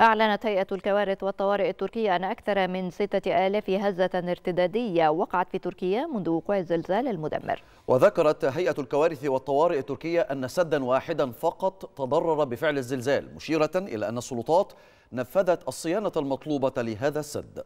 أعلنت هيئة الكوارث والطوارئ التركية أن أكثر من ستة آلاف هزة ارتدادية وقعت في تركيا منذ وقوع الزلزال المدمر. وذكرت هيئة الكوارث والطوارئ التركية أن سدا واحدا فقط تضرر بفعل الزلزال مشيرة إلى أن السلطات نفذت الصيانة المطلوبة لهذا السد.